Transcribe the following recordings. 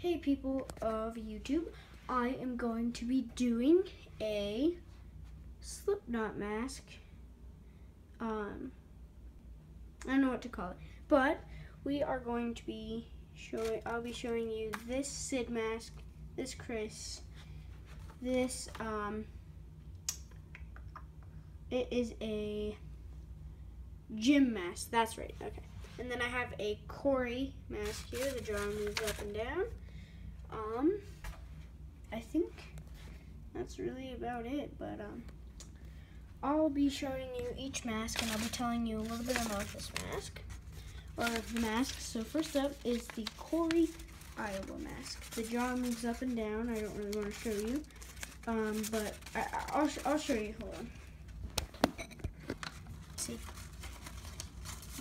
Hey people of YouTube, I am going to be doing a Slipknot mask. Um, I don't know what to call it, but we are going to be showing. I'll be showing you this Sid mask, this Chris, this um. It is a Jim mask. That's right. Okay. And then I have a Corey mask here. The jaw moves up and down. Um, I think that's really about it. But um, I'll be showing you each mask, and I'll be telling you a little bit about this mask or mask. So first up is the Corey Iowa mask. The jaw moves up and down. I don't really want to show you, um, but I, will I'll show you. Hold on. see.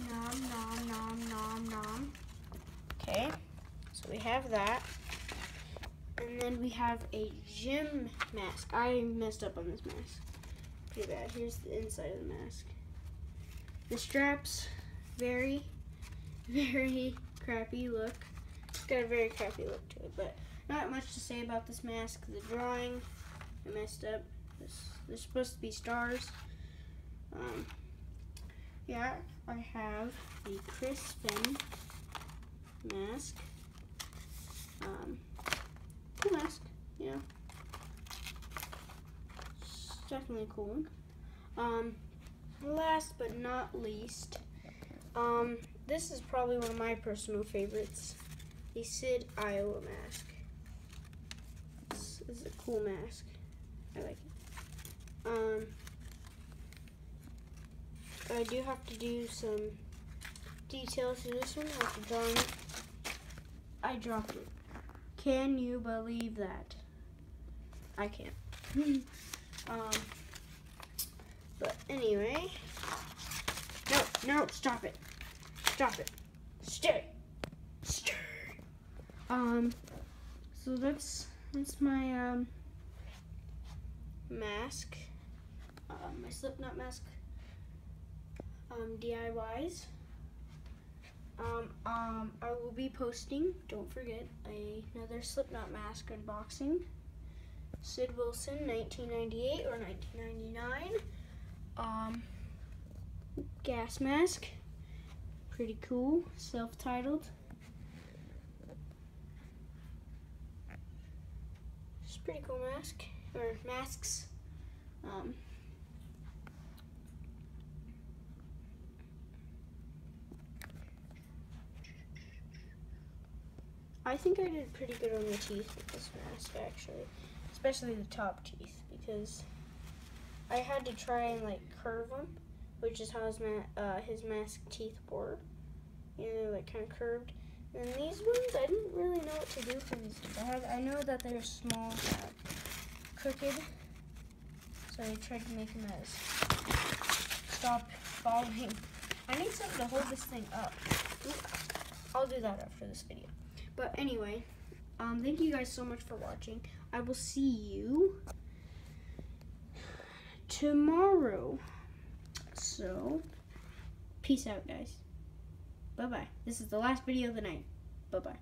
Nom nom nom nom nom. Okay, so we have that. And then we have a Jim mask. I messed up on this mask. Pretty bad. Here's the inside of the mask. The straps, very, very crappy look. It's got a very crappy look to it, but not much to say about this mask. The drawing, I messed up. This, there's supposed to be stars. Um, yeah, I have the Chris Fehn mask. Um, cool mask, yeah. It's definitely cool. Um, last but not least, um, this is probably one of my personal favorites. The Sid Iowa mask. This is a cool mask. I like it. Um, I do have to do some details to this one. I have to draw it. I dropped it. Can you believe that? I can't. um, but anyway. No, no, stop it. Stop it. Stay. Stay. Um, so that's, that's my, um, mask. Uh, my Slipknot mask um, DIYs. Um, um, I will be posting, don't forget, another Slipknot mask unboxing. Sid Wilson, 1998 or 1999. Um, gas mask. Pretty cool, self-titled. It's pretty cool mask, or masks. Um, I think I did pretty good on the teeth with this mask, actually. Especially the top teeth, because I had to try and, like, curve them, which is how his, ma uh, his mask teeth were. You know, like, kind of curved. And these ones, I didn't really know what to do for these. I, had, I know that they're small, crooked, so I tried to make them as stop falling. I need something to hold this thing up. I'll do that after this video. But anyway, um, thank you guys so much for watching. I will see you tomorrow. So, peace out, guys. Bye-bye. This is the last video of the night. Bye-bye.